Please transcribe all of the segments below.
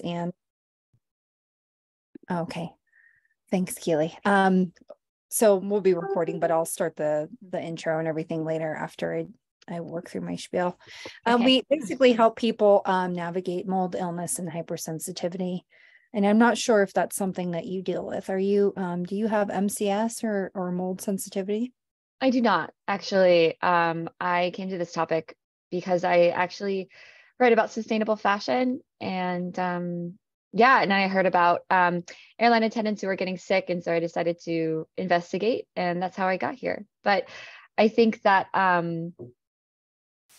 and okay. Thanks keely um so we'll be recording but i'll start the the intro and everything later after i i work through my spiel. Um, we basically help people um, navigate mold illness and hypersensitivity. And i'm not sure if that's something that you deal with. Are you um, do you have mcs or or mold sensitivity? I do not actually. Um, i came to this topic because i actually read about sustainable fashion and um, yeah, and I heard about um, airline attendants who were getting sick, and so I decided to investigate, and that's how I got here. But I think that um,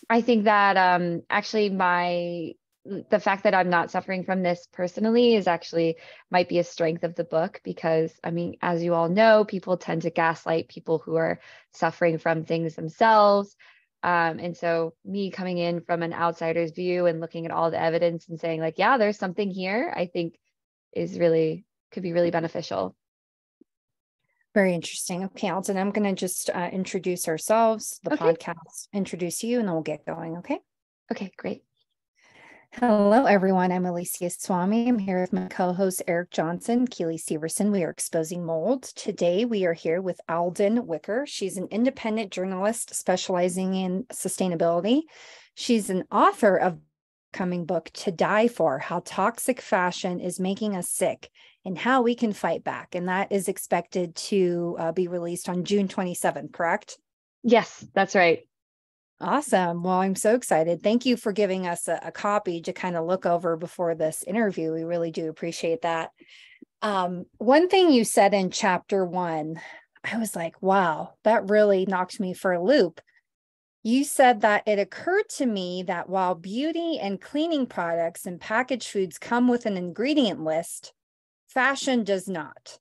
I think that um, actually my the fact that I'm not suffering from this personally is actually might be a strength of the book because I mean, as you all know, people tend to gaslight people who are suffering from things themselves. Um, and so me coming in from an outsider's view and looking at all the evidence and saying like, yeah, there's something here, I think is really could be really beneficial. Very interesting. Okay, Alden, I'm going to just uh, introduce ourselves, the okay. podcast, introduce you, and then we'll get going. Okay. Okay, great. Hello, everyone. I'm Alicia Swami. I'm here with my co host, Eric Johnson, Keely Severson. We are exposing mold. Today, we are here with Alden Wicker. She's an independent journalist specializing in sustainability. She's an author of coming book to dye for how toxic fashion is making us sick and how we can fight back and that is expected to uh, be released on june 27th correct yes that's right Awesome. Well, I'm so excited. Thank you for giving us a, a copy to kind of look over before this interview. We really do appreciate that. Um, one thing you said in chapter one, I was like, wow, that really knocked me for a loop. You said that it occurred to me that while beauty and cleaning products and packaged foods come with an ingredient list, fashion does not.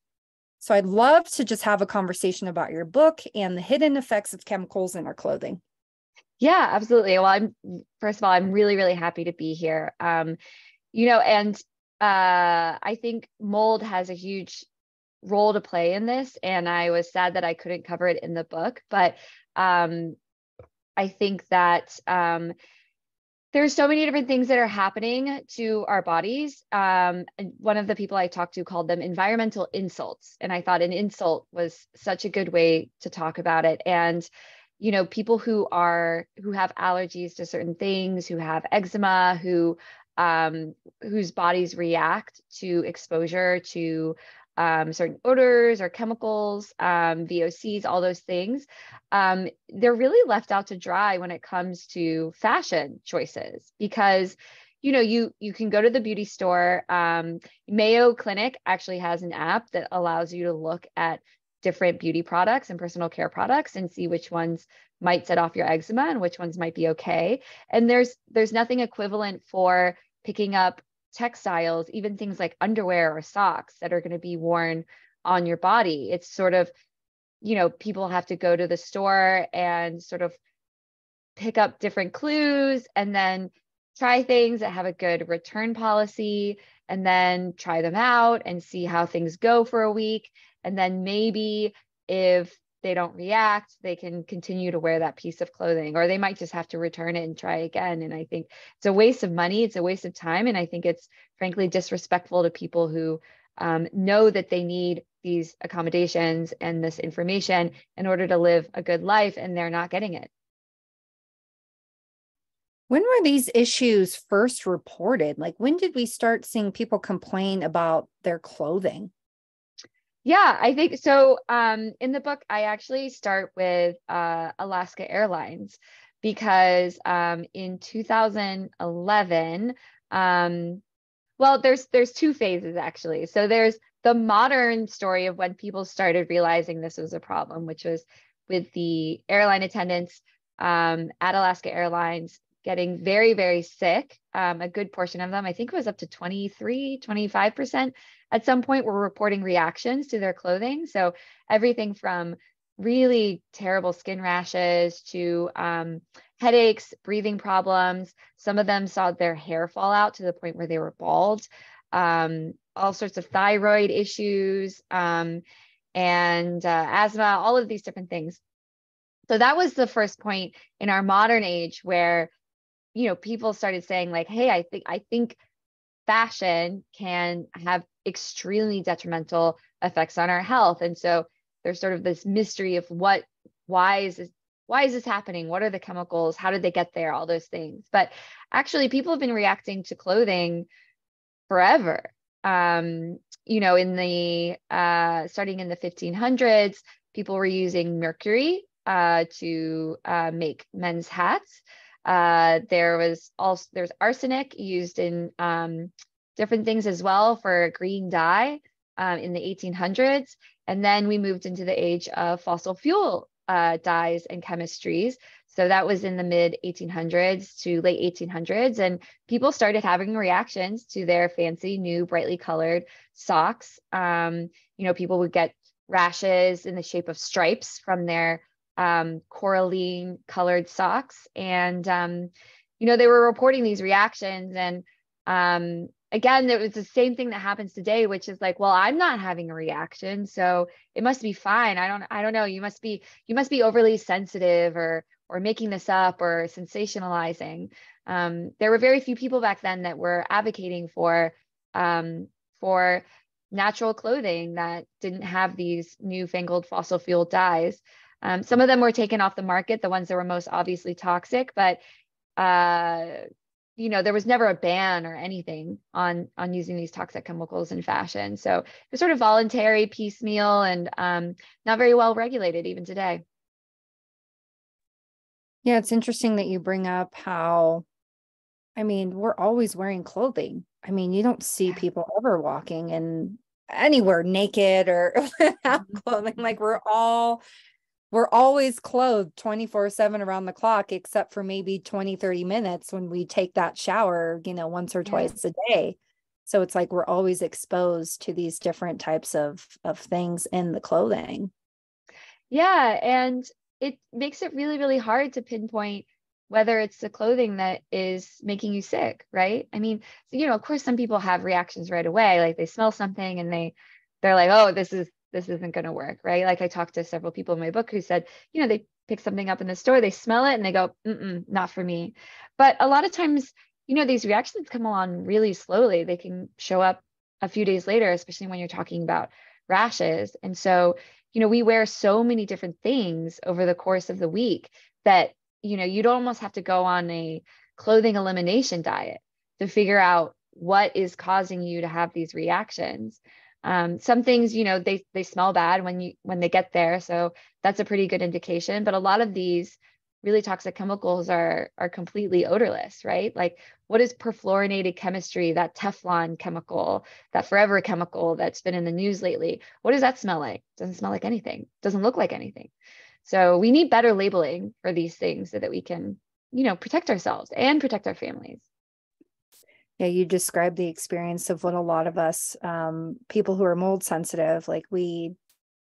So I'd love to just have a conversation about your book and the hidden effects of chemicals in our clothing. Yeah, absolutely. Well, I'm first of all, I'm really, really happy to be here. Um, you know, and uh, I think mold has a huge role to play in this, and I was sad that I couldn't cover it in the book, but um, I think that um, there's so many different things that are happening to our bodies. Um, one of the people I talked to called them environmental insults, and I thought an insult was such a good way to talk about it, and you know people who are who have allergies to certain things who have eczema who um, whose bodies react to exposure to um, certain odors or chemicals, um, VOCs, all those things, um, they're really left out to dry when it comes to fashion choices because you know you you can go to the beauty store um, mayo clinic actually has an app that allows you to look at different beauty products and personal care products and see which ones might set off your eczema and which ones might be okay. And there's there's nothing equivalent for picking up textiles even things like underwear or socks that are going to be worn on your body. It's sort of you know people have to go to the store and sort of pick up different clues and then try things that have a good return policy and then try them out and see how things go for a week and then maybe if they don't react, they can continue to wear that piece of clothing, or they might just have to return it and try again. And I think it's a waste of money, it's a waste of time. And I think it's frankly disrespectful to people who um, know that they need these accommodations and this information in order to live a good life, and they're not getting it. When were these issues first reported? Like, when did we start seeing people complain about their clothing? Yeah, I think so. Um, in the book, I actually start with uh, Alaska Airlines because um, in 2011, um, well, there's there's two phases actually. So there's the modern story of when people started realizing this was a problem, which was with the airline attendants um, at Alaska Airlines getting very, very sick. Um, a good portion of them, I think it was up to 23, 25% at some point were reporting reactions to their clothing. So everything from really terrible skin rashes to um, headaches, breathing problems. Some of them saw their hair fall out to the point where they were bald, um, all sorts of thyroid issues, um, and uh, asthma, all of these different things. So that was the first point in our modern age where, you know, people started saying like, "Hey, I think I think fashion can have extremely detrimental effects on our health. And so there's sort of this mystery of what, why is this, why is this happening? What are the chemicals? How did they get there? All those things. But actually, people have been reacting to clothing forever. Um, you know, in the uh, starting in the 1500s, people were using mercury uh, to uh, make men's hats. Uh, there was also there's arsenic used in um, different things as well for green dye um, in the 1800s, and then we moved into the age of fossil fuel uh, dyes and chemistries. So that was in the mid 1800s to late 1800s, and people started having reactions to their fancy new brightly colored socks. Um, you know, people would get rashes in the shape of stripes from their um, coralline colored socks. And, um, you know, they were reporting these reactions. And um, again, it was the same thing that happens today, which is like, well, I'm not having a reaction. So it must be fine. I don't, I don't know. You must be, you must be overly sensitive or, or making this up or sensationalizing. Um, there were very few people back then that were advocating for, um, for natural clothing that didn't have these newfangled fossil fuel dyes. Um, some of them were taken off the market, the ones that were most obviously toxic, but uh, you know there was never a ban or anything on on using these toxic chemicals in fashion. So it's sort of voluntary, piecemeal, and um, not very well regulated even today. Yeah, it's interesting that you bring up how, I mean, we're always wearing clothing. I mean, you don't see people ever walking in anywhere naked or without mm-hmm. clothing. Like we're all we're always clothed 24 7 around the clock except for maybe 20 30 minutes when we take that shower you know once or twice yeah. a day. So it's like we're always exposed to these different types of of things in the clothing. Yeah and it makes it really really hard to pinpoint whether it's the clothing that is making you sick right? I mean you know of course some people have reactions right away like they smell something and they they're like oh this is this isn't going to work, right? Like I talked to several people in my book who said, you know, they pick something up in the store, they smell it and they go, mm not for me. But a lot of times, you know, these reactions come along really slowly. They can show up a few days later, especially when you're talking about rashes. And so, you know, we wear so many different things over the course of the week that, you know, you'd almost have to go on a clothing elimination diet to figure out what is causing you to have these reactions um, some things you know they they smell bad when you when they get there so that's a pretty good indication but a lot of these really toxic chemicals are are completely odorless right? Like what is perfluorinated chemistry that teflon chemical that forever chemical that's been in the news lately what does that smell like? Doesn't smell like anything doesn't look like anything. So we need better labeling for these things so that we can you know protect ourselves and protect our families yeah you described the experience of what a lot of us um, people who are mold sensitive like we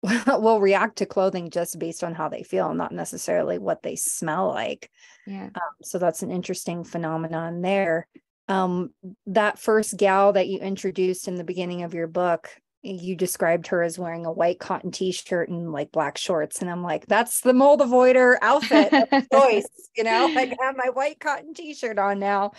will react to clothing just based on how they feel not necessarily what they smell like. Yeah. Um, so that's an interesting phenomenon there. Um, that first gal that you introduced in the beginning of your book you described her as wearing a white cotton t-shirt and like black shorts and i'm like that's the mold avoider outfit choice you know? Like I have my white cotton t-shirt on now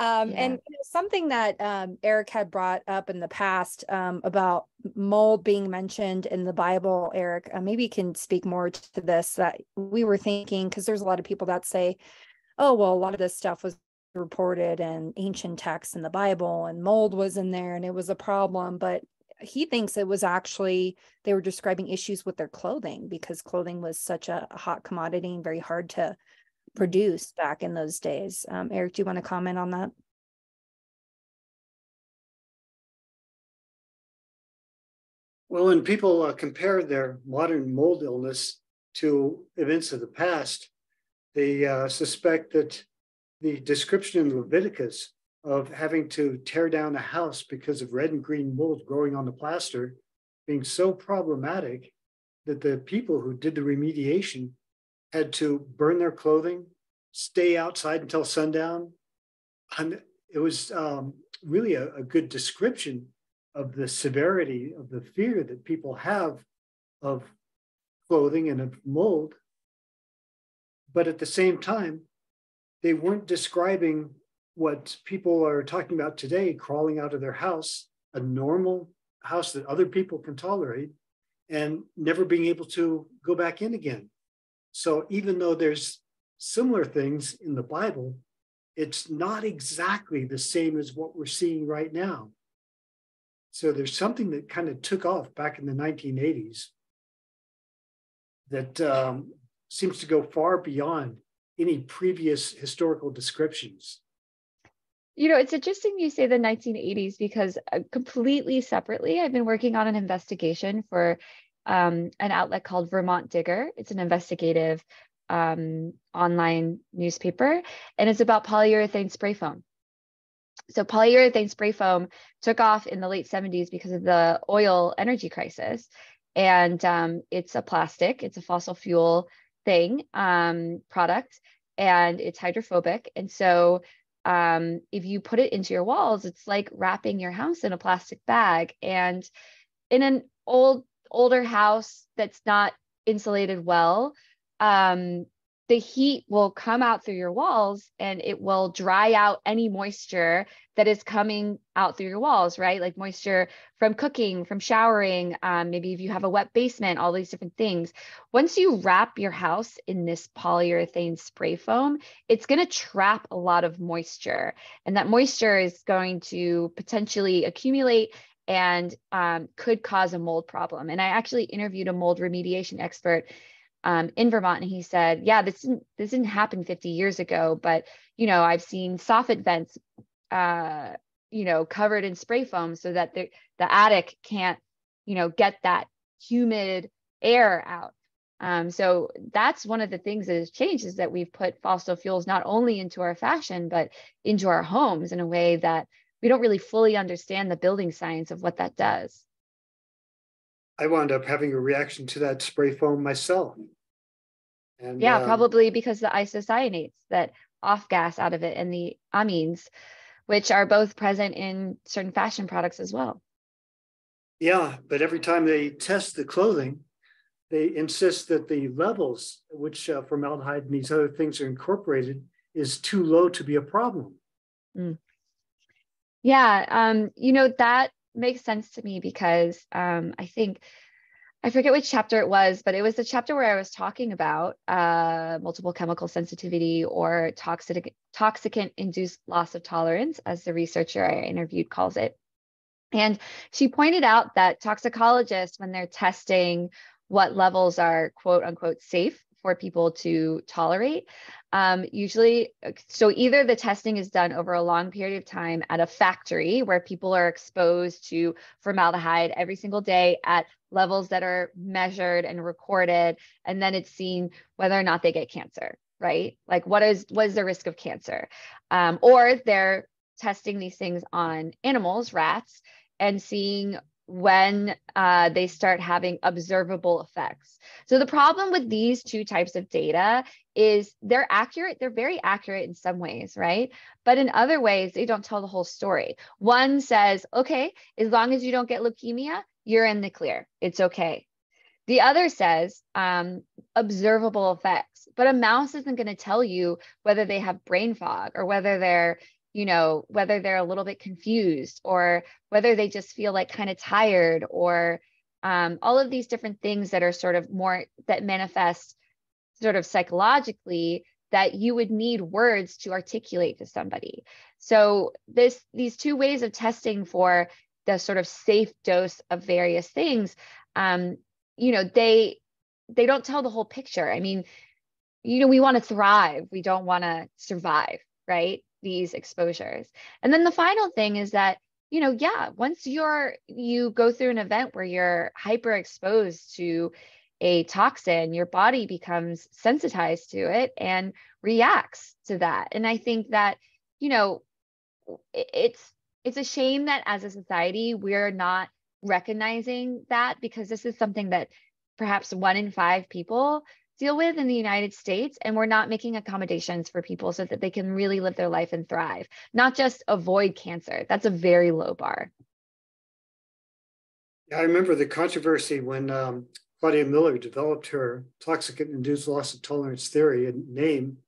um, yeah. And something that um, Eric had brought up in the past um, about mold being mentioned in the Bible, Eric, uh, maybe you can speak more to this. That we were thinking, because there's a lot of people that say, oh, well, a lot of this stuff was reported in ancient texts in the Bible, and mold was in there and it was a problem. But he thinks it was actually they were describing issues with their clothing because clothing was such a hot commodity and very hard to produced back in those days. Um, Eric, do you want to comment on that? Well, when people uh, compare their modern mold illness to events of the past, they uh, suspect that the description in Leviticus of having to tear down a house because of red and green mold growing on the plaster being so problematic that the people who did the remediation had to burn their clothing, stay outside until sundown. And it was um, really a, a good description of the severity of the fear that people have of clothing and of mold. But at the same time, they weren't describing what people are talking about today, crawling out of their house, a normal house that other people can tolerate, and never being able to go back in again. So even though there's similar things in the Bible, it's not exactly the same as what we're seeing right now. So there's something that kind of took off back in the 1980s that um, seems to go far beyond any previous historical descriptions. You know, it's interesting you say the 1980s because uh, completely separately, I've been working on an investigation for um, an outlet called Vermont Digger. It's an investigative um, online newspaper, and it's about polyurethane spray foam. So, polyurethane spray foam took off in the late 70s because of the oil energy crisis. And um, it's a plastic, it's a fossil fuel thing, um, product, and it's hydrophobic. And so, um, if you put it into your walls, it's like wrapping your house in a plastic bag. And in an old, older house that's not insulated well, um, the heat will come out through your walls and it will dry out any moisture that is coming out through your walls, right? Like moisture from cooking, from showering, um, maybe if you have a wet basement, all these different things. Once you wrap your house in this polyurethane spray foam, it's going to trap a lot of moisture. And that moisture is going to potentially accumulate and um, could cause a mold problem. And I actually interviewed a mold remediation expert um, in Vermont, and he said, "Yeah, this didn't this didn't happen 50 years ago, but you know, I've seen soffit vents, uh, you know, covered in spray foam so that the the attic can't, you know, get that humid air out." Um, so that's one of the things that has changed is that we've put fossil fuels not only into our fashion but into our homes in a way that we don't really fully understand the building science of what that does. I wound up having a reaction to that spray foam myself. And, yeah, um, probably because the isocyanates that off gas out of it and the amines, which are both present in certain fashion products as well. Yeah, but every time they test the clothing, they insist that the levels which uh, formaldehyde and these other things are incorporated is too low to be a problem. Mm. Yeah, um, you know that makes sense to me because um, I think I forget which chapter it was, but it was the chapter where I was talking about uh, multiple chemical sensitivity or toxic toxicant induced loss of tolerance, as the researcher I interviewed calls it. And she pointed out that toxicologists, when they're testing what levels are quote unquote safe for people to tolerate. Um, usually, so either the testing is done over a long period of time at a factory where people are exposed to formaldehyde every single day at levels that are measured and recorded, and then it's seen whether or not they get cancer, right? Like what is what is the risk of cancer? Um, or they're testing these things on animals, rats, and seeing when uh, they start having observable effects. So the problem with these two types of data is they're accurate, they're very accurate in some ways, right? But in other ways, they don't tell the whole story. One says, okay, as long as you don't get leukemia, you're in the clear, it's okay. The other says um, observable effects, but a mouse isn't going to tell you whether they have brain fog or whether they're you know, whether they're a little bit confused or whether they just feel like kind of tired or um, all of these different things that are sort of more that manifest sort of psychologically that you would need words to articulate to somebody. So this these two ways of testing for the sort of safe dose of various things, um, you know, they they don't tell the whole picture. I mean, you know, we want to thrive, we don't want to survive, right? These exposures. And then the final thing is that, you know, yeah, once you're you go through an event where you're hyper exposed to a toxin, your body becomes sensitized to it and reacts to that. And I think that, you know, it's it's a shame that as a society we're not recognizing that because this is something that perhaps one in five people deal with in the United States, and we're not making accommodations for people so that they can really live their life and thrive, not just avoid cancer. That's a very low bar. I remember the controversy when um, Claudia Miller developed her toxicant induced loss of tolerance theory and name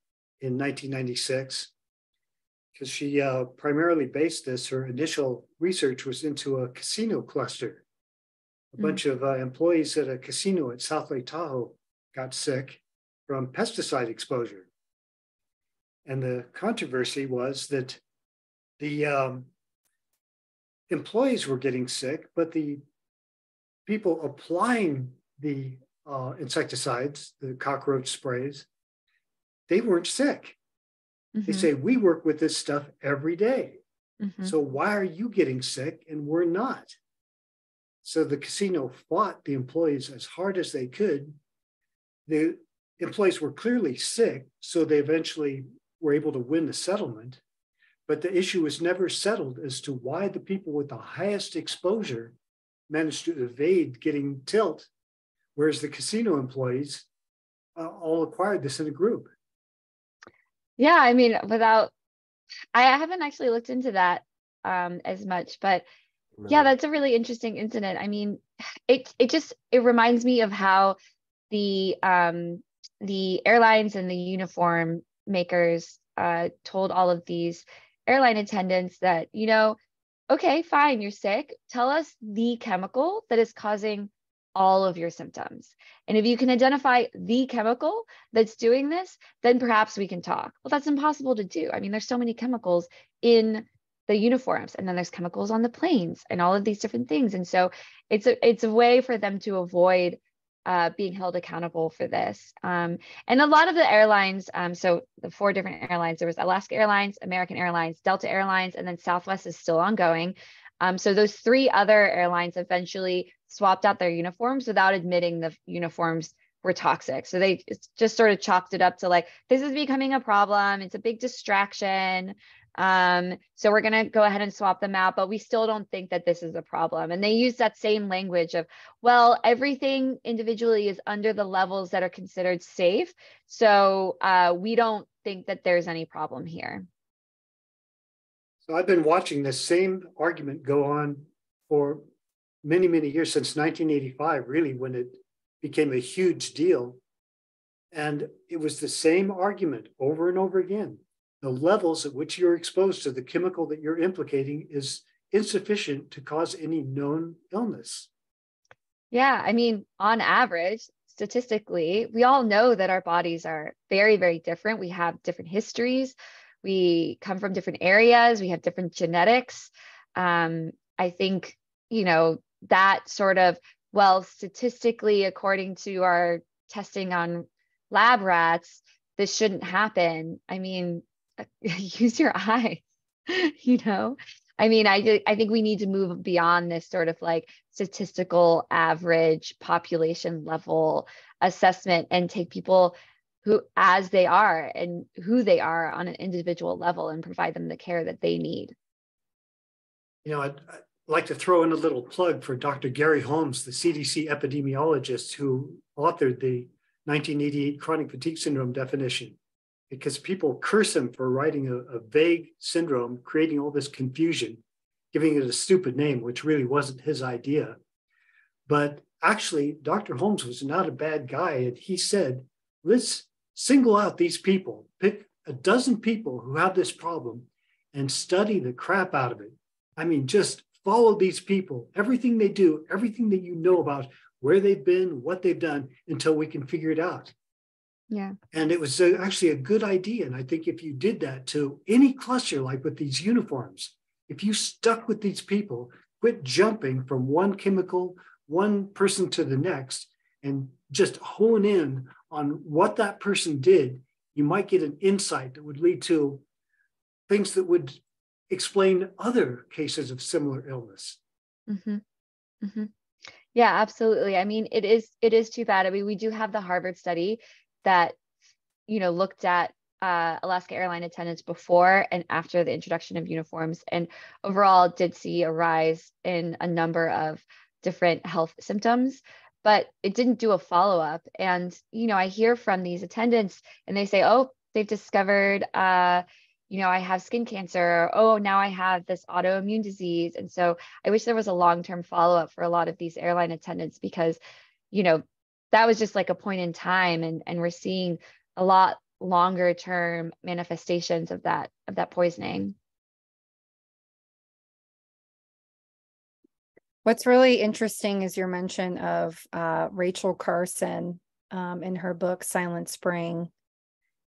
in 1996. because she uh, primarily based this, her initial research was into a casino cluster. A mm bunch of uh, employees at a casino at South Lake Tahoe got sick from pesticide exposure. And the controversy was that the um, employees were getting sick, but the people applying the uh, insecticides, the cockroach sprays, they weren't sick. Mm-hmm. They say, We work with this stuff every day. Mm-hmm. So why are you getting sick and we're not? So the casino fought the employees as hard as they could. The employees were clearly sick, so they eventually were able to win the settlement. But the issue was never settled as to why the people with the highest exposure managed to evade getting tilt, whereas the casino employees uh, all acquired this in a group. Yeah, I mean, without, I haven't actually looked into that um, as much, but no. yeah, that's a really interesting incident. I mean, it it just it reminds me of how the um, the airlines and the uniform makers uh, told all of these airline attendants that you know, okay, fine, you're sick. Tell us the chemical that is causing all of your symptoms. And if you can identify the chemical that's doing this, then perhaps we can talk. Well, that's impossible to do. I mean, there's so many chemicals in the uniforms and then there's chemicals on the planes and all of these different things. And so it's a it's a way for them to avoid uh, being held accountable for this. Um, and a lot of the airlines, um, so the four different airlines, there was Alaska Airlines, American Airlines, Delta Airlines, and then Southwest is still ongoing. Um, so those three other airlines eventually swapped out their uniforms without admitting the uniforms were toxic. So they just sort of chalked it up to like, this is becoming a problem. It's a big distraction. Um, so we're going to go ahead and swap them out, but we still don't think that this is a problem. And they use that same language of, well, everything individually is under the levels that are considered safe. So uh, we don't think that there's any problem here. So I've been watching this same argument go on for many, many years since 1985, really, when it became a huge deal. And it was the same argument over and over again. The levels at which you're exposed to the chemical that you're implicating is insufficient to cause any known illness. Yeah, I mean, on average, statistically, we all know that our bodies are very, very different. We have different histories, we come from different areas, we have different genetics. Um, I think, you know, that sort of, well, statistically, according to our testing on lab rats, this shouldn't happen. I mean, use your eyes, you know? I mean, I, I think we need to move beyond this sort of like statistical average population level assessment and take people who as they are and who they are on an individual level and provide them the care that they need. You know, I'd, I'd like to throw in a little plug for Dr. Gary Holmes, the CDC epidemiologist who authored the 1988 chronic fatigue syndrome definition, because people curse him for writing a, a vague syndrome, creating all this confusion, giving it a stupid name, which really wasn't his idea. But actually, Dr. Holmes was not a bad guy. And he said, let's single out these people, pick a dozen people who have this problem and study the crap out of it. I mean, just follow these people, everything they do, everything that you know about where they've been, what they've done until we can figure it out. Yeah. And it was a, actually a good idea. And I think if you did that to any cluster, like with these uniforms, if you stuck with these people, quit jumping from one chemical, one person to the next, and just hone in on what that person did, you might get an insight that would lead to things that would explain other cases of similar illness. Mm-hmm. Mm-hmm. Yeah, absolutely. I mean, it is it is too bad. I mean, we do have the Harvard study that you know looked at uh, Alaska airline attendants before and after the introduction of uniforms, and overall did see a rise in a number of different health symptoms but it didn't do a follow up. And, you know, I hear from these attendants and they say, oh, they've discovered, uh, you know, I have skin cancer. oh, now I have this autoimmune disease. And so I wish there was a long term follow up for a lot of these airline attendants because, you know, that was just like a point in time. And, and we're seeing a lot longer term manifestations of that of that poisoning. What's really interesting is your mention of uh, Rachel Carson um, in her book Silent Spring.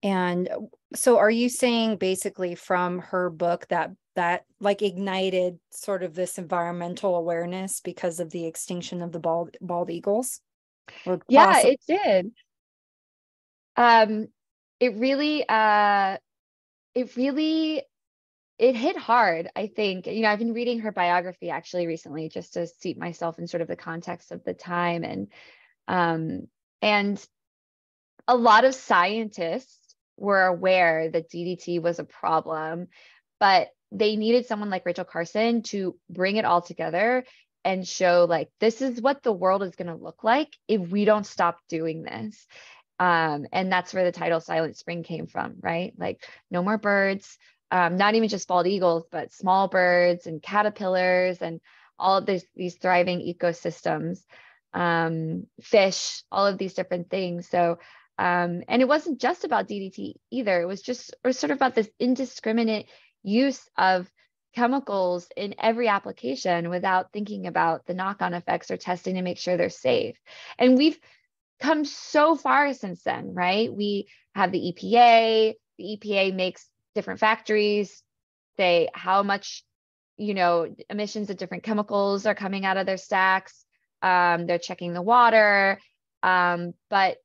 And so are you saying basically from her book that that like ignited sort of this environmental awareness because of the extinction of the bald bald eagles? Yeah, it did. Um it really uh it really it hit hard i think you know i've been reading her biography actually recently just to seat myself in sort of the context of the time and um and a lot of scientists were aware that ddt was a problem but they needed someone like rachel carson to bring it all together and show like this is what the world is going to look like if we don't stop doing this um, and that's where the title silent spring came from right like no more birds um, not even just bald eagles, but small birds and caterpillars and all of these, these thriving ecosystems, um, fish, all of these different things. So, um, and it wasn't just about DDT either. It was just it was sort of about this indiscriminate use of chemicals in every application without thinking about the knock-on effects or testing to make sure they're safe. And we've come so far since then, right? We have the EPA. The EPA makes different factories, say how much, you know, emissions of different chemicals are coming out of their stacks. Um, they're checking the water. Um, but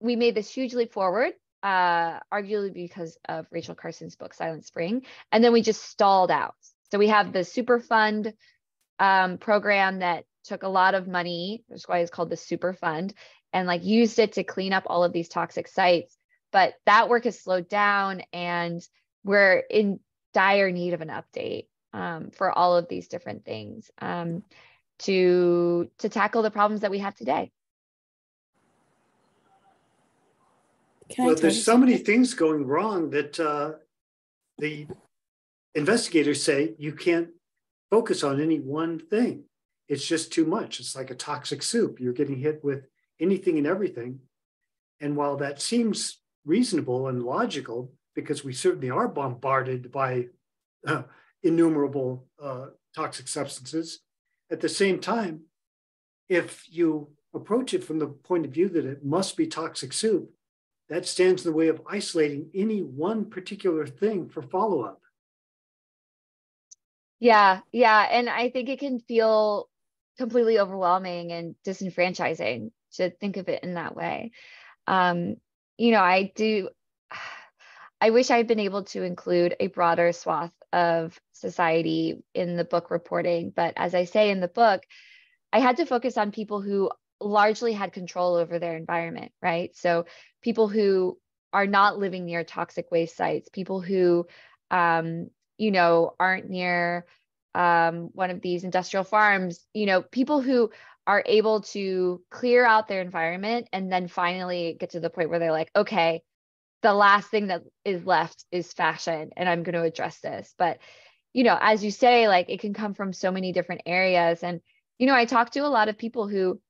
we made this huge leap forward, uh, arguably because of Rachel Carson's book, Silent Spring. And then we just stalled out. So we have the Superfund um, program that took a lot of money, which is why it's called the Superfund, and like used it to clean up all of these toxic sites. But that work has slowed down and we're in dire need of an update um, for all of these different things um, to to tackle the problems that we have today. Can well, there's so many things going wrong that uh, the investigators say you can't focus on any one thing. It's just too much. It's like a toxic soup. You're getting hit with anything and everything. And while that seems reasonable and logical, because we certainly are bombarded by uh, innumerable uh, toxic substances. At the same time, if you approach it from the point of view that it must be toxic soup, that stands in the way of isolating any one particular thing for follow up. Yeah, yeah. And I think it can feel completely overwhelming and disenfranchising to think of it in that way. Um, you know, I do I wish I'd been able to include a broader swath of society in the book reporting. But as I say in the book, I had to focus on people who largely had control over their environment, right? So people who are not living near toxic waste sites, people who, um, you know, aren't near um, one of these industrial farms, you know, people who are able to clear out their environment and then finally get to the point where they're like, okay, the last thing that is left is fashion and i'm going to address this but you know as you say like it can come from so many different areas and you know i talk to a lot of people who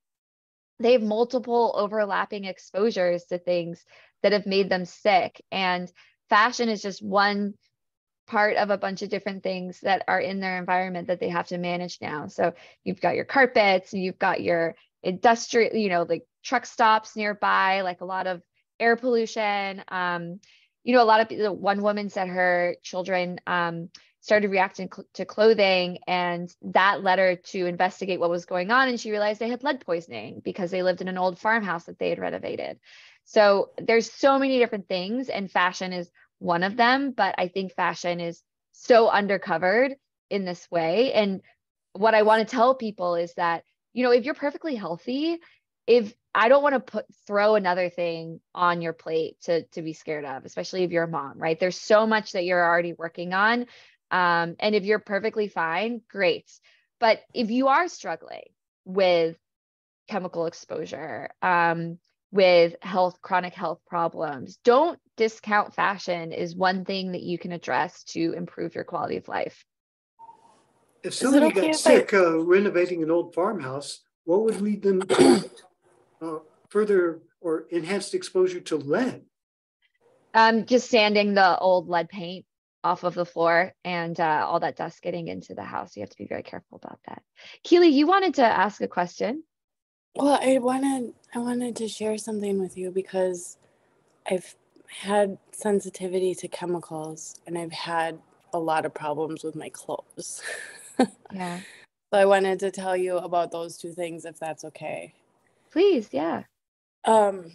they have multiple overlapping exposures to things that have made them sick and fashion is just one part of a bunch of different things that are in their environment that they have to manage now so you've got your carpets you've got your industrial you know like truck stops nearby like a lot of air pollution. Um, you know, a lot of one woman said her children um, started reacting cl- to clothing, and that led her to investigate what was going on. And she realized they had lead poisoning because they lived in an old farmhouse that they had renovated. So there's so many different things, and fashion is one of them. But I think fashion is so undercovered in this way. And what I want to tell people is that, you know, if you're perfectly healthy, if I don't want to put throw another thing on your plate to to be scared of, especially if you're a mom, right? There's so much that you're already working on. Um, and if you're perfectly fine, great. But if you are struggling with chemical exposure, um, with health, chronic health problems, don't discount fashion is one thing that you can address to improve your quality of life. If somebody okay got sick I... uh, renovating an old farmhouse, what would lead them uh, further or enhanced exposure to lead? Um, just sanding the old lead paint off of the floor and uh, all that dust getting into the house. You have to be very careful about that. Keely, you wanted to ask a question. Well, I wanted I wanted to share something with you because I've had sensitivity to chemicals and I've had a lot of problems with my clothes. yeah. So I wanted to tell you about those two things if that's okay. Please, yeah. Um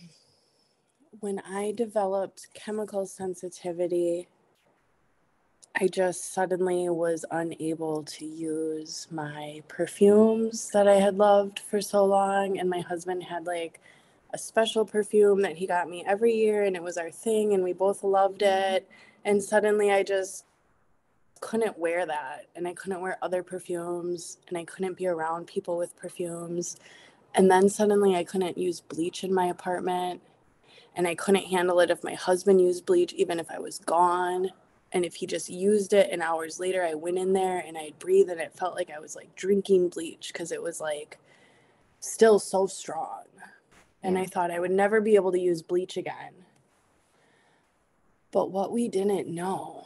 when I developed chemical sensitivity, I just suddenly was unable to use my perfumes that I had loved for so long. And my husband had like a special perfume that he got me every year, and it was our thing, and we both loved mm-hmm. it. And suddenly I just couldn't wear that, and I couldn't wear other perfumes, and I couldn't be around people with perfumes. And then suddenly I couldn't use bleach in my apartment, and I couldn't handle it if my husband used bleach, even if I was gone and if he just used it and hours later i went in there and i'd breathe and it felt like i was like drinking bleach because it was like still so strong and i thought i would never be able to use bleach again but what we didn't know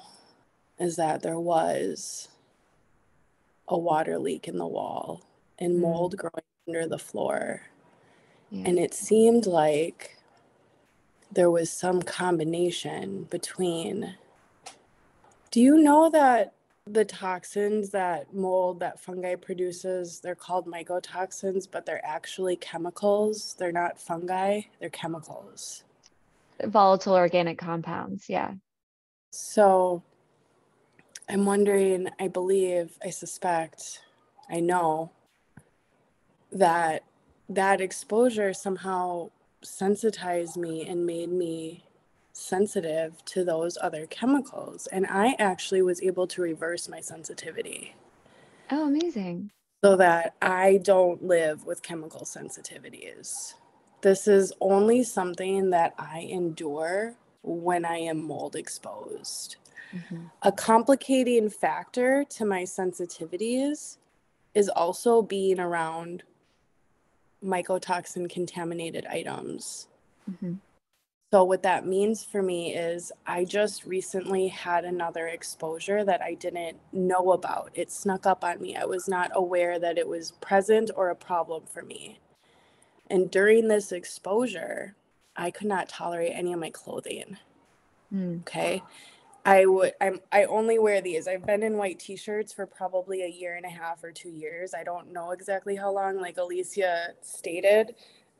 is that there was a water leak in the wall and mm. mold growing under the floor yeah. and it seemed like there was some combination between do you know that the toxins that mold that fungi produces, they're called mycotoxins, but they're actually chemicals. They're not fungi, they're chemicals. Volatile organic compounds, yeah. So I'm wondering, I believe, I suspect, I know that that exposure somehow sensitized me and made me sensitive to those other chemicals. And I actually was able to reverse my sensitivity. Oh, amazing. So that I don't live with chemical sensitivities. This is only something that I endure when I am mold exposed. Mm-hmm. A complicating factor to my sensitivities is also being around mycotoxin contaminated items. Mm-hmm. So, what that means for me is I just recently had another exposure that I didn't know about. It snuck up on me. I was not aware that it was present or a problem for me. And during this exposure, I could not tolerate any of my clothing. Mm. Okay. I would I'm I only wear these. I've been in white t-shirts for probably a year and a half or 2 years. I don't know exactly how long like Alicia stated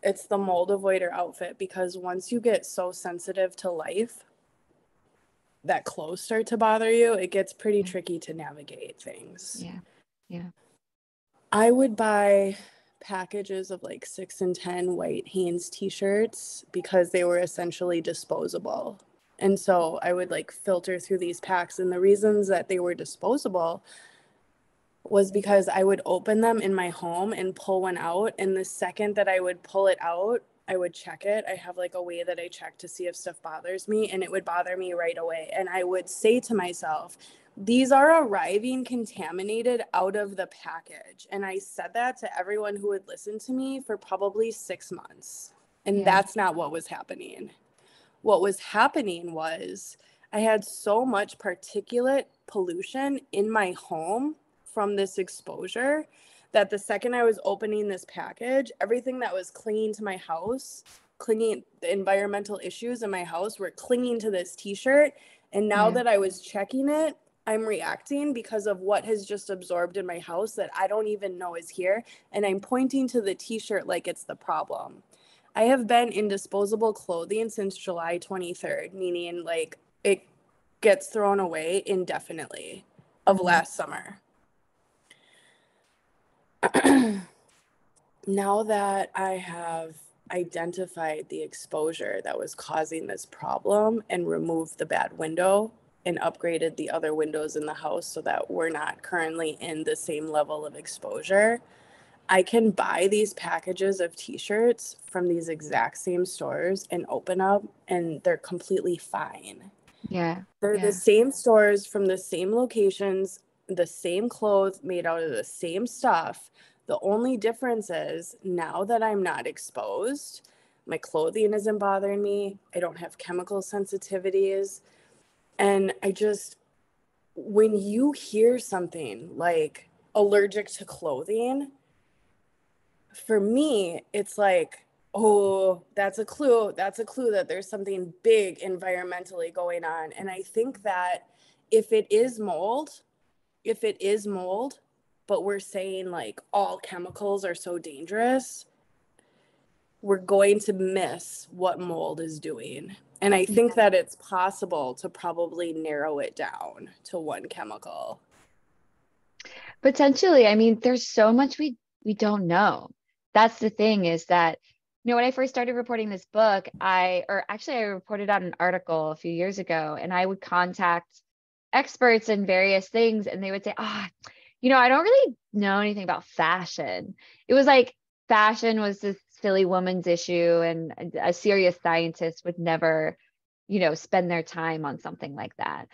it's the mold avoider outfit because once you get so sensitive to life that clothes start to bother you, it gets pretty yeah. tricky to navigate things. Yeah. Yeah. I would buy packages of like six and 10 white Hanes t shirts because they were essentially disposable. And so I would like filter through these packs. And the reasons that they were disposable was because I would open them in my home and pull one out. And the second that I would pull it out, I would check it. I have like a way that I check to see if stuff bothers me, and it would bother me right away. And I would say to myself, these are arriving contaminated out of the package. And I said that to everyone who would listen to me for probably six months. And yeah. that's not what was happening. What was happening was I had so much particulate pollution in my home from this exposure that the second I was opening this package, everything that was clinging to my house, clinging the environmental issues in my house were clinging to this t-shirt. And now yeah. that I was checking it, I'm reacting because of what has just absorbed in my house that I don't even know is here. And I'm pointing to the t shirt like it's the problem. I have been in disposable clothing since July 23rd, meaning like it gets thrown away indefinitely of mm-hmm. last summer. now that I have identified the exposure that was causing this problem and removed the bad window and upgraded the other windows in the house so that we're not currently in the same level of exposure, I can buy these packages of t shirts from these exact same stores and open up, and they're completely fine. Yeah. They're yeah. the same stores from the same locations the same clothes made out of the same stuff. The only difference is now that I'm not exposed, My clothing isn't bothering me. I don't have chemical sensitivities. And I just, when you hear something like allergic to clothing, for me, it's like, oh, that's a clue. That's a clue that there's something big environmentally going on. And I think that if it is mold, if it is mold, but we're saying like all chemicals are so dangerous, we're going to miss what mold is doing. And I think that it's possible to probably narrow it down to one chemical. Potentially. I mean, there's so much we we don't know. That's the thing is that you know when I first started reporting this book, I or actually I reported on an article a few years ago and I would contact experts in various things and they would say, "Ah, oh, you know, I don't really know anything about fashion." It was like fashion was this silly woman's issue and a serious scientist would never, you know, spend their time on something like that.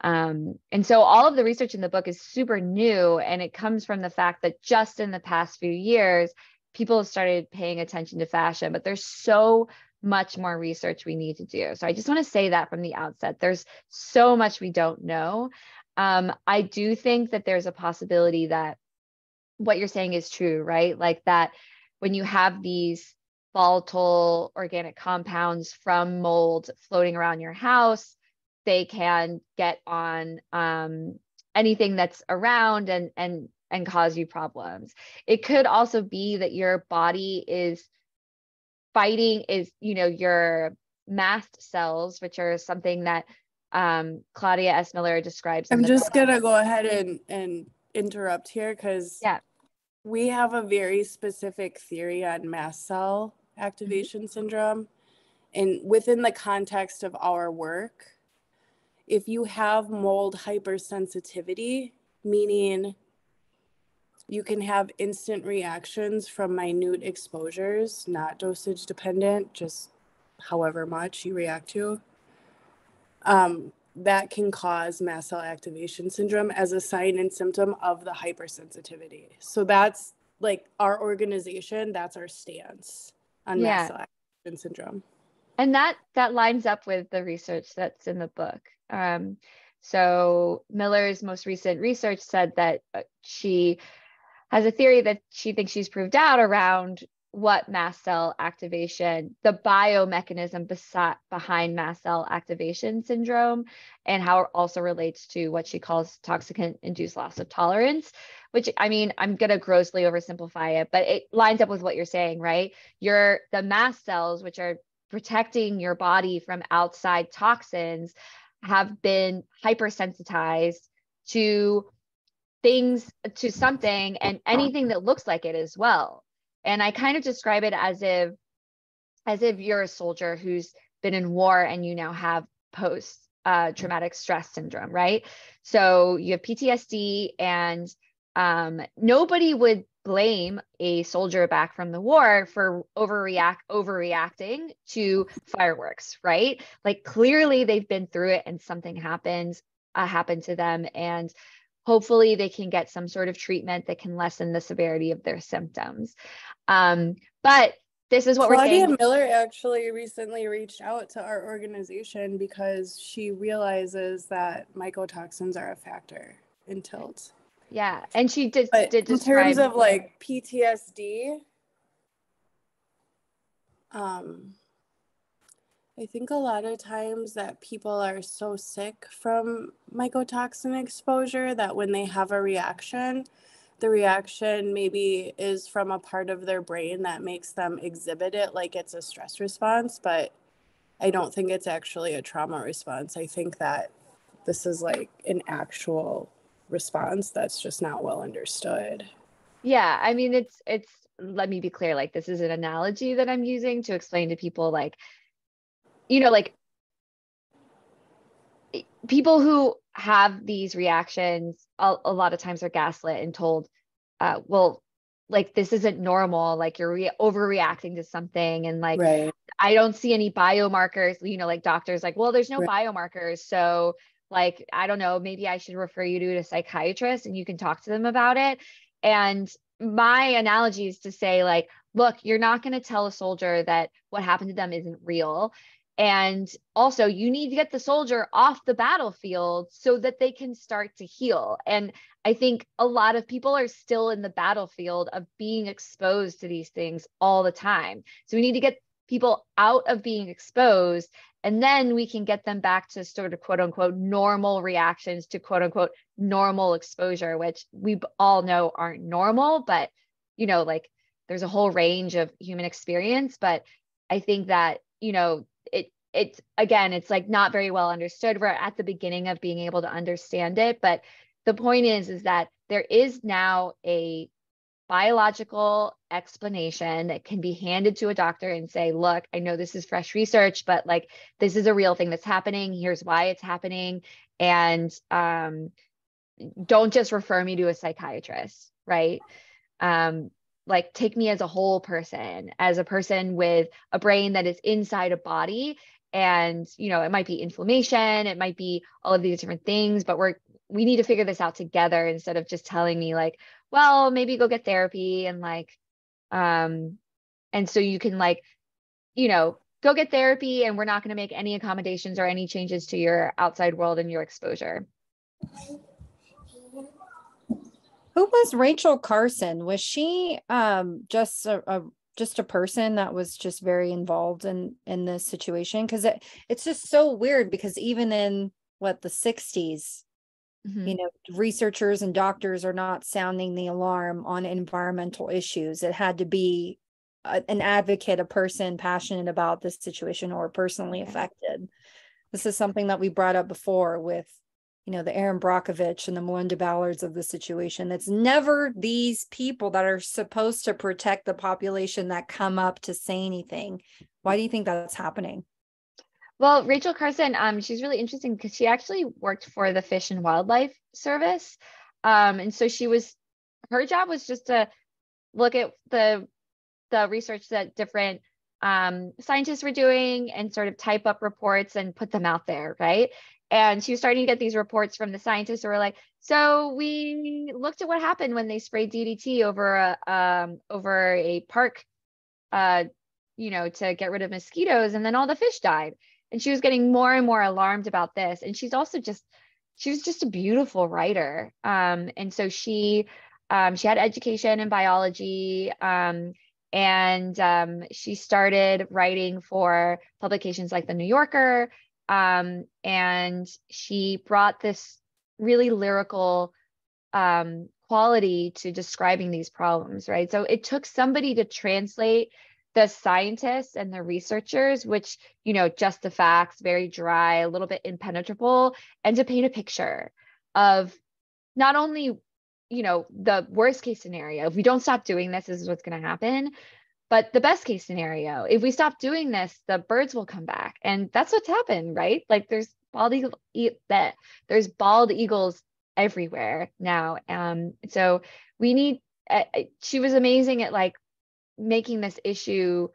Um, and so all of the research in the book is super new, and it comes from the fact that just in the past few years, people have started paying attention to fashion, but there's so much more research we need to do. So I just want to say that from the outset. There's so much we don't know. Um, I do think that there's a possibility that what you're saying is true, right? Like that when you have these volatile organic compounds from mold floating around your house, they can get on um, anything that's around and and and cause you problems. It could also be that your body is fighting is you know your mast cells, which are something that um, Claudia S. Miller describes. I'm just gonna go ahead and and interrupt here because yeah, we have a very specific theory on mast cell activation mm-hmm. syndrome, and within the context of our work, if you have mold hypersensitivity, meaning you can have instant reactions from minute exposures, not dosage dependent, just however much you react to. Um, that can cause mast cell activation syndrome as a sign and symptom of the hypersensitivity. So that's like our organization, that's our stance on yeah. mast cell activation syndrome. And that that lines up with the research that's in the book. Um, so Miller's most recent research said that uh, she has a theory that she thinks she's proved out around what mast cell activation, the biomechanism besi- behind mast cell activation syndrome, and how it also relates to what she calls toxicant induced loss of tolerance, which I mean, I'm going to grossly oversimplify it, but it lines up with what you're saying, right? Your the mast cells, which are protecting your body from outside toxins, have been hypersensitized to things to something and anything that looks like it as well. And i kind of describe it as if as if you're a soldier who's been in war and you now have post uh, traumatic stress syndrome right? So you have ptsd and um, nobody would blame a soldier back from the war for overreact overreacting to fireworks right? Like clearly they've been through it and something happens uh, happened to them. And hopefully they can get some sort of treatment that can lessen the severity of their symptoms um, but this is what Claudia we're saying. Miller actually recently reached out to our organization because she realizes that mycotoxins are a factor in tilt. Yeah, and she did. But did in terms of like PTSD, um, I think a lot of times that people are so sick from mycotoxin exposure that when they have a reaction, the reaction maybe is from a part of their brain that makes them exhibit it like it's a stress response, but I don't think it's actually a trauma response. I think that this is like an actual response that's just not well understood. Yeah, I mean it's it's let me be clear like this is an analogy that I'm using to explain to people like you know like people who have these reactions a, a lot of times are gaslit and told uh, well like this isn't normal like you're re- overreacting to something and like right. i don't see any biomarkers you know like doctors like well there's no right. biomarkers so like i don't know maybe i should refer you to a psychiatrist and you can talk to them about it and my analogy is to say like look, you're not going to tell a soldier that what happened to them isn't real. And also, you need to get the soldier off the battlefield so that they can start to heal. And I think a lot of people are still in the battlefield of being exposed to these things all the time. So we need to get people out of being exposed and then we can get them back to sort of quote unquote normal reactions to quote unquote normal exposure which we all know aren't normal but you know like there's a whole range of human experience but i think that you know it's again it's like not very well understood we're at the beginning of being able to understand it but the point is is that there is now a biological explanation that can be handed to a doctor and say, look, I know this is fresh research, but like this is a real thing that's happening. Here's why it's happening. And um, don't just refer me to a psychiatrist, right? Um, like take me as a whole person, as a person with a brain that is inside a body. And, you know, it might be inflammation, it might be all of these different things, but we're we need to figure this out together instead of just telling me like well maybe go get therapy and like um and so you can like you know go get therapy and we're not going to make any accommodations or any changes to your outside world and your exposure. Who was rachel carson? Was she um just a, a just a person that was just very involved in in this situation because it, it's just so weird because even in what the 60s Mm-hmm. You know, researchers and doctors are not sounding the alarm on environmental issues. It had to be a, an advocate, a person passionate about this situation or personally affected. This is something that we brought up before with, you know, the Erin Brockovich and the Melinda Ballards of the situation. It's never these people that are supposed to protect the population that come up to say anything. Why do you think that's happening? Well, Rachel Carson, um, she's really interesting because she actually worked for the Fish and Wildlife Service. Um, and so she was, her job was just to look at the the research that different um, scientists were doing and sort of type up reports and put them out there, right? And she was starting to get these reports from the scientists who were like, so we looked at what happened when they sprayed DDT over a um, over a park, uh, you know, to get rid of mosquitoes, and then all the fish died. And she was getting more and more alarmed about this. And she's also just she was just a beautiful writer. Um, and so she um, she had education in biology um, and um, she started writing for publications like the new yorker um, and she brought this really lyrical um, quality to describing these problems right? So it took somebody to translate the scientists and the researchers, which, you know, just the facts, very dry, a little bit impenetrable, and to paint a picture of not only, you know, the worst case scenario, if we don't stop doing this, this is what's going to happen, but the best case scenario, if we stop doing this, the birds will come back. And that's what's happened, right? Like there's bald eagle, that there's bald eagles everywhere now. Um, so we need, uh, she was amazing at like making this issue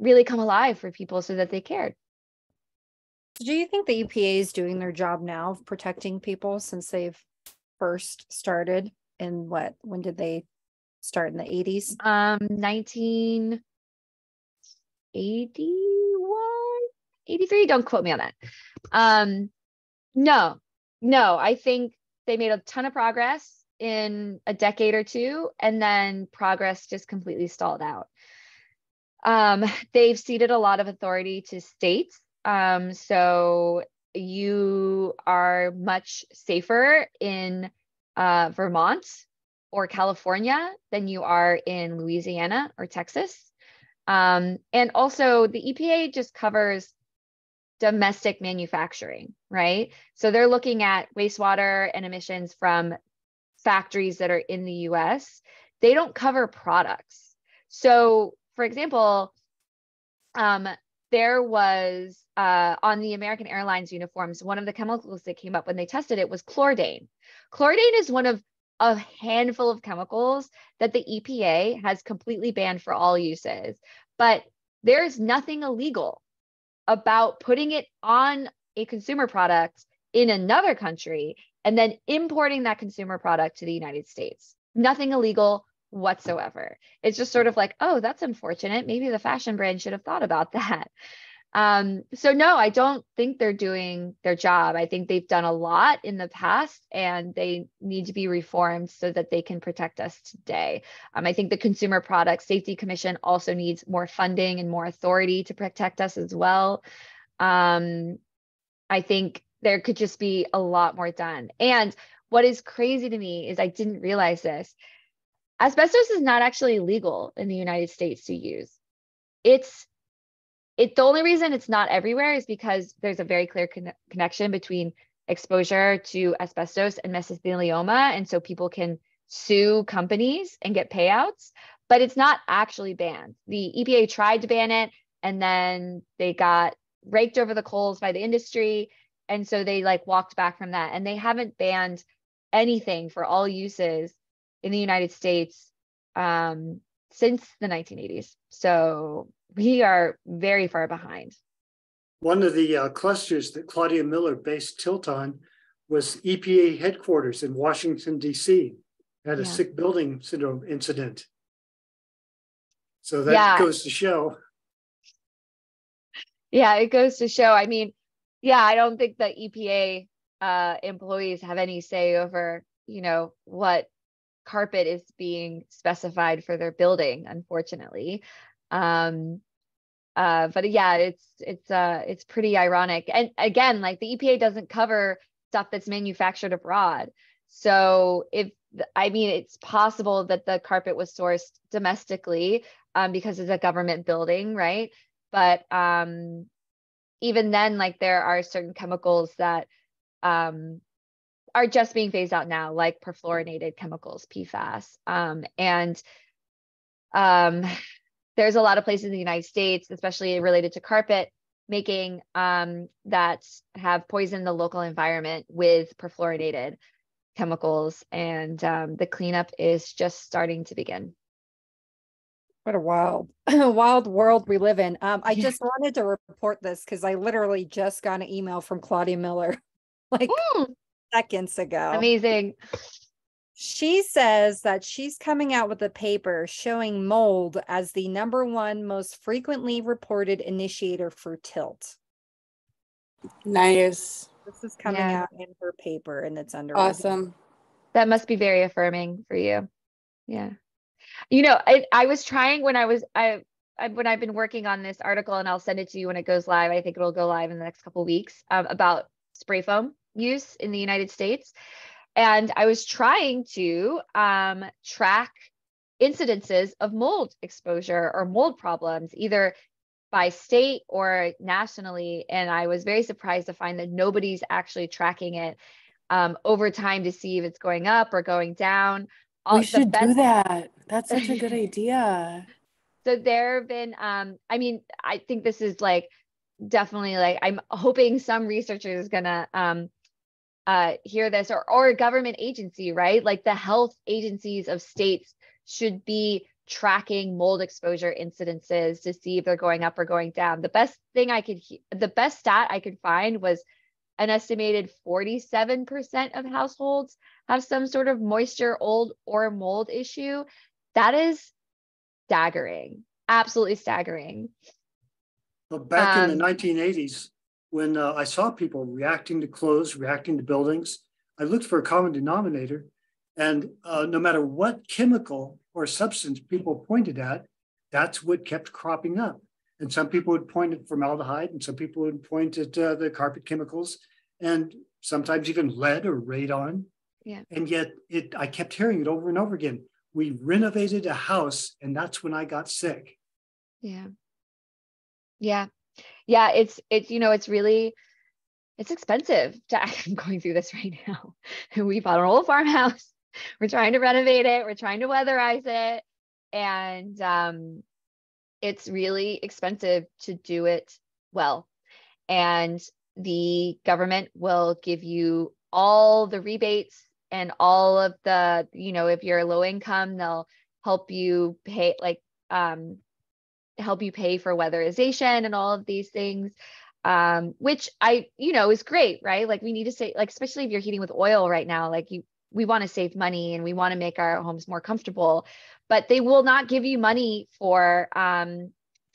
really come alive for people so that they cared. Do you think the EPA is doing their job now of protecting people since they've first started? In what? When did they start in the 80s? Um, 1981, 83. Don't quote me on that. Um, no, no, I think they made a ton of progress in a decade or two, and then progress just completely stalled out. Um, they've ceded a lot of authority to states. Um, so you are much safer in uh, Vermont or California than you are in Louisiana or Texas. Um, and also, the EPA just covers domestic manufacturing, right? So they're looking at wastewater and emissions from factories that are in the US, they don't cover products. So, for example, um, there was uh, on the American Airlines uniforms, one of the chemicals that came up when they tested it was chlordane. Chlordane is one of a handful of chemicals that the EPA has completely banned for all uses. But there's nothing illegal about putting it on a consumer product in another country and then importing that consumer product to the United States. Nothing illegal whatsoever. It's just sort of like, oh, that's unfortunate. Maybe the fashion brand should have thought about that. Um, so no, I don't think they're doing their job. I think they've done a lot in the past and they need to be reformed so that they can protect us today. Um, I think the Consumer Product Safety Commission also needs more funding and more authority to protect us as well. Um, I think there could just be a lot more done. And what is crazy to me is I didn't realize this. Asbestos is not actually legal in the United States to use. It's it the only reason it's not everywhere is because there's a very clear con- connection between exposure to asbestos and mesothelioma and so people can sue companies and get payouts but it's not actually banned. The epa tried to ban it and then they got raked over the coals by the industry and so they like walked back from that and they haven't banned anything for all uses in the united states um, since the 1980s so we are very far behind. One of the uh, clusters that Claudia Miller based Tilt on was EPA headquarters in Washington, D.C. Had a yeah. sick building syndrome incident. So that yeah. goes to show. Yeah, it goes to show. I mean, yeah, I don't think the EPA uh, employees have any say over, you know, what carpet is being specified for their building, unfortunately. Um, uh, but yeah, it's it's uh it's pretty ironic. And again, like the EPA doesn't cover stuff that's manufactured abroad. So if I mean, it's possible that the carpet was sourced domestically um, because it's a government building, right? But um, even then, like there are certain chemicals that um, are just being phased out now, like perfluorinated chemicals, PFAS. Um, and um, there's a lot of places in the United States, especially related to carpet making, um, that have poisoned the local environment with perfluorinated chemicals. And um, the cleanup is just starting to begin. What a wild, wild world we live in. Um, I just wanted to report this because I literally just got an email from Claudia Miller like mm. seconds ago. Amazing. She says that she's coming out with a paper showing mold as the number one most frequently reported initiator for tilt. Nice. This is coming yeah. out in her paper and it's under awesome. That must be very affirming for you. Yeah. You know, I, I was trying when I was I, I when I've been working on this article and I'll send it to you when it goes live. I think it'll go live in the next couple weeks um, about spray foam use in the United States. And I was trying to um, track incidences of mold exposure or mold problems, either by state or nationally. And I was very surprised to find that nobody's actually tracking it um, over time to see if it's going up or going down. All, we should best- do that. That's such a good idea. so there have been, um, I mean, I think this is like definitely like, I'm hoping some researcher is going to um, uh, hear this or, or a government agency, right? Like the health agencies of states should be tracking mold exposure incidences to see if they're going up or going down. The best thing I could, the best stat I could find was an estimated 47% of households have some sort of moisture, old, or mold issue. That is staggering, absolutely staggering. But back um, in the 1980s, when uh, I saw people reacting to clothes, reacting to buildings, I looked for a common denominator. And uh, no matter what chemical or substance people pointed at, that's what kept cropping up. And some people would point at formaldehyde, and some people would point at uh, the carpet chemicals, and sometimes even lead or radon. Yeah. And yet, it I kept hearing it over and over again. We renovated a house, and that's when I got sick. Yeah. Yeah yeah, it's it's you know it's really it's expensive to I'm going through this right now. we bought an old farmhouse. We're trying to renovate it. We're trying to weatherize it, and um, it's really expensive to do it well. And the government will give you all the rebates and all of the you know if you're low income they'll help you pay like um help you pay for weatherization and all of these things um, which i you know is great right like we need to say like especially if you're heating with oil right now like you we want to save money and we want to make our homes more comfortable but they will not give you money for um,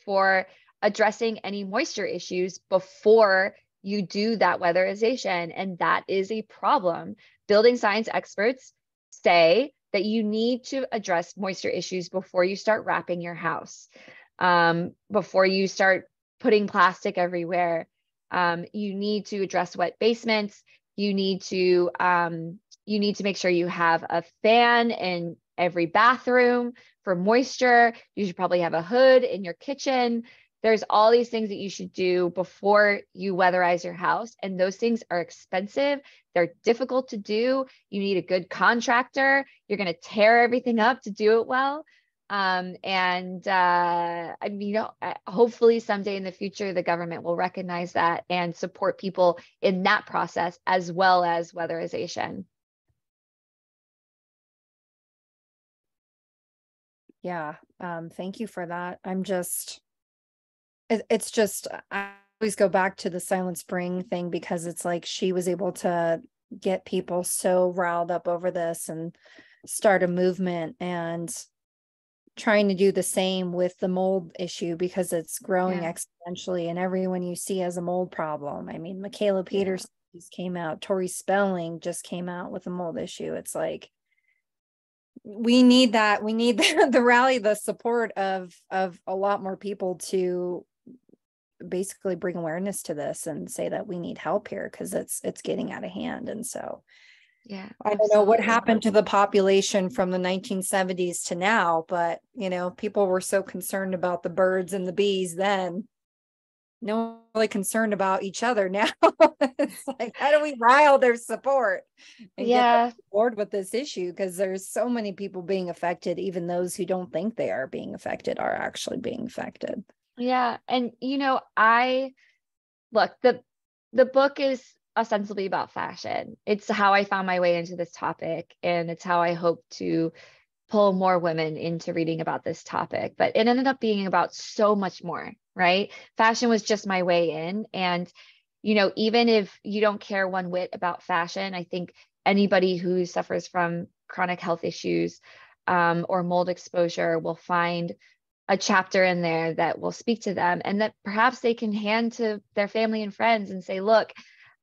for addressing any moisture issues before you do that weatherization. And that is a problem. Building science experts say that you need to address moisture issues before you start wrapping your house, um, before you start putting plastic everywhere. Um, you need to address wet basements. You need to um, you need to make sure you have a fan in every bathroom for moisture. You should probably have a hood in your kitchen. There's all these things that you should do before you weatherize your house. And those things are expensive. They're difficult to do. You need a good contractor. You're going to tear everything up to do it well. Um, and uh, I mean, you know, hopefully someday in the future, the government will recognize that and support people in that process as well as weatherization. Yeah, um, thank you for that. I'm just, it, it's just, I always go back to the Silent Spring thing because it's like she was able to get people so riled up over this and start a movement and trying to do the same with the mold issue because it's growing yeah. exponentially and everyone you see has a mold problem. I mean, Michaela Peters yeah. just came out, Tori Spelling just came out with a mold issue. It's like we need that we need the, the rally the support of of a lot more people to basically bring awareness to this and say that we need help here because it's it's getting out of hand and so yeah i don't know what happened to the population from the 1970s to now but you know people were so concerned about the birds and the bees then no really concerned about each other now. it's like, how do we rile their support and yeah. get board with this issue? Because there's so many people being affected, even those who don't think they are being affected are actually being affected. Yeah. And you know, I look, the the book is ostensibly about fashion. It's how I found my way into this topic, and it's how I hope to pull more women into reading about this topic. But it ended up being about so much more right? Fashion was just my way in. And, you know, even if you don't care one whit about fashion, I think anybody who suffers from chronic health issues um, or mold exposure will find a chapter in there that will speak to them and that perhaps they can hand to their family and friends and say, look,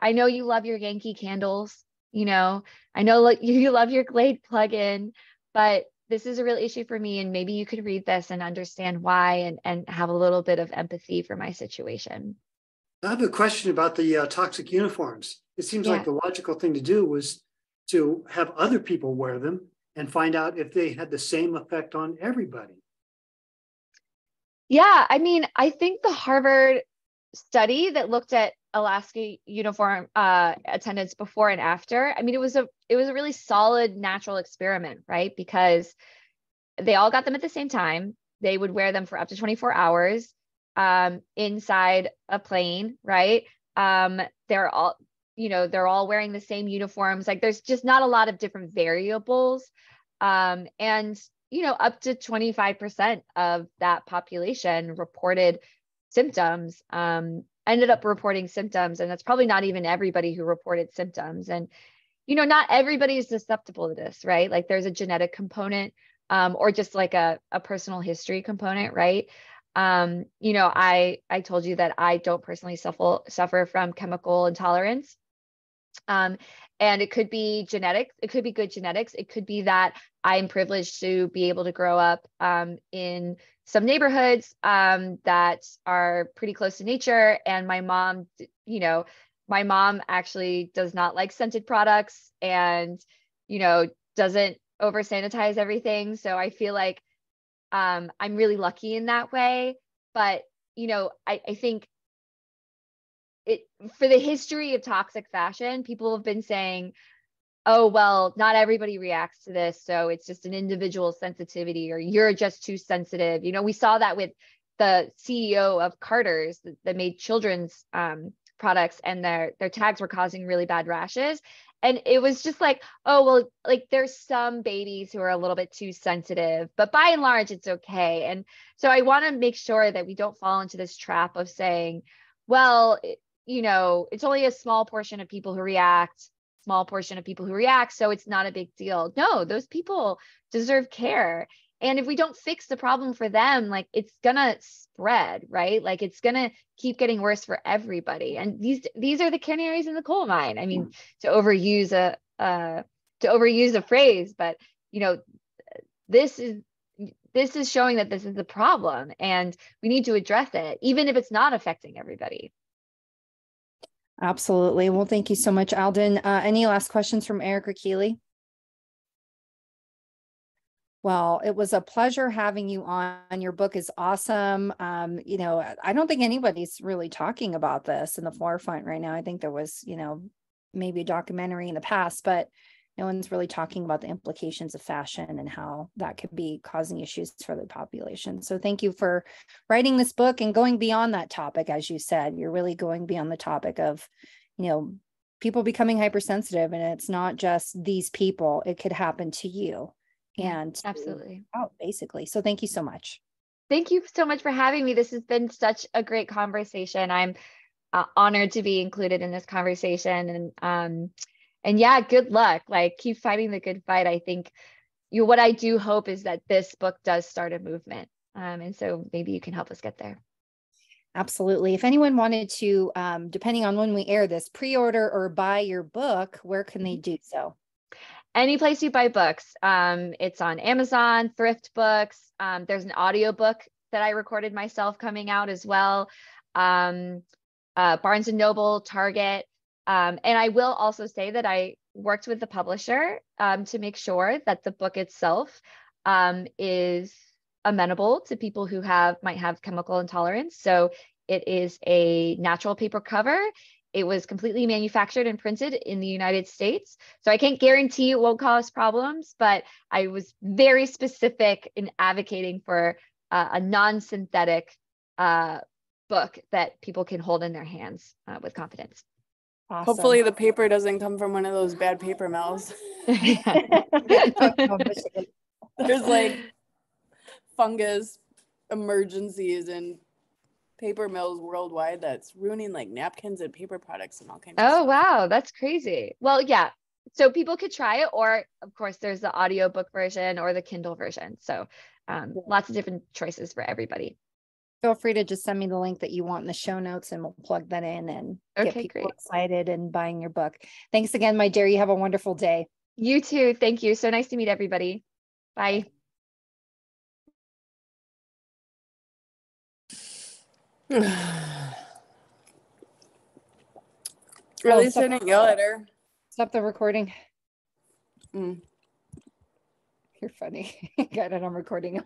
I know you love your Yankee candles. You know, I know you love your Glade plug-in, but this is a real issue for me and maybe you could read this and understand why and, and have a little bit of empathy for my situation i have a question about the uh, toxic uniforms it seems yeah. like the logical thing to do was to have other people wear them and find out if they had the same effect on everybody yeah i mean i think the harvard study that looked at Alaska uniform uh, attendance before and after. I mean, it was a it was a really solid natural experiment, right? Because they all got them at the same time. They would wear them for up to 24 hours um, inside a plane, right? Um, they're all, you know, they're all wearing the same uniforms. Like there's just not a lot of different variables. Um, and you know, up to 25% of that population reported symptoms um, ended up reporting symptoms and that's probably not even everybody who reported symptoms. And you know not everybody is susceptible to this right? Like there's a genetic component um, or just like a, a personal history component right? Um, you know i i told you that i don't personally suffer suffer from chemical intolerance. Um, and it could be genetics it could be good genetics. It could be that i'm privileged to be able to grow up um, in some neighborhoods um, that are pretty close to nature. And my mom, you know, my mom actually does not like scented products and, you know, doesn't over sanitize everything. So I feel like um, I'm really lucky in that way. But, you know, I, I think it for the history of toxic fashion, people have been saying, oh, well, not everybody reacts to this. So it's just an individual sensitivity, or you're just too sensitive. You know, we saw that with the CEO of Carter's that, that made children's um, products and their their tags were causing really bad rashes and it was just like oh well like there's some babies who are a little bit too sensitive but by and large it's okay and so i want to make sure that we don't fall into this trap of saying well you know it's only a small portion of people who react small portion of people who react so it's not a big deal. No those people deserve care. And if we don't fix the problem for them like it's gonna spread right? Like it's gonna keep getting worse for everybody. And these these are the canaries in the coal mine. I mean to overuse a uh to overuse a phrase but you know this is this is showing that this is the problem and we need to address it even if it's not affecting everybody absolutely well thank you so much alden uh, any last questions from eric or keely well, it was a pleasure having you on. Your book is awesome. Um, you know, I don't think anybody's really talking about this in the forefront right now. I think there was, you know, maybe a documentary in the past, but no one's really talking about the implications of fashion and how that could be causing issues for the population. So thank you for writing this book and going beyond that topic. As you said, you're really going beyond the topic of, you know, people becoming hypersensitive and it's not just these people, it could happen to you and absolutely out basically. So thank you so much. Thank you so much for having me. This has been such a great conversation. I'm uh, honored to be included in this conversation and um and yeah, good luck. Like keep fighting the good fight. I think you what I do hope is that this book does start a movement. Um, and so maybe you can help us get there. Absolutely. If anyone wanted to, um, depending on when we air this, pre-order or buy your book, where can they mm-hmm. do so? any place you buy books. Um, it's on Amazon, Thrift Books. Um, there's an audiobook that I recorded myself coming out as well. Um, uh, Barnes and Noble, Target. Um, and I will also say that I worked with the publisher um, to make sure that the book itself um, is amenable to people who have might have chemical intolerance. So it is a natural paper cover. It was completely manufactured and printed in the United States. So I can't guarantee it won't cause problems, but I was very specific in advocating for uh, a non synthetic uh, book that people can hold in their hands uh, with confidence. Awesome. Hopefully, the paper doesn't come from one of those bad paper mills. There's like fungus emergencies and paper mills worldwide that's ruining like napkins and paper products and all kinds of oh wow. That's crazy. Well yeah. So people could try it or of course there's the audiobook version or the kindle version. So um, lots of different choices for everybody feel free to just send me the link that you want in the show notes and we'll plug that in and okay, get people great. excited and buying your book thanks again my dear you have a wonderful day you too thank you so nice to meet everybody bye At least I didn't yell at her. Stop the recording. Mm. You're funny. Got it. I'm recording.